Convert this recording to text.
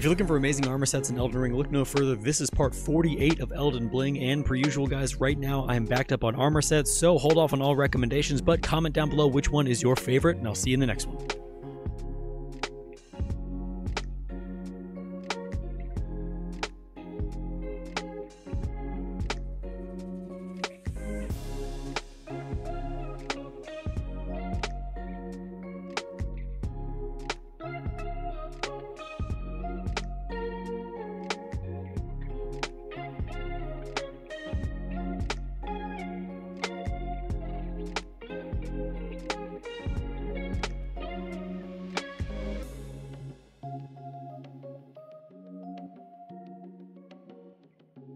If you're looking for amazing armor sets in Elden Ring, look no further. This is part 48 of Elden Bling, and per usual, guys, right now I am backed up on armor sets, so hold off on all recommendations, but comment down below which one is your favorite, and I'll see you in the next one.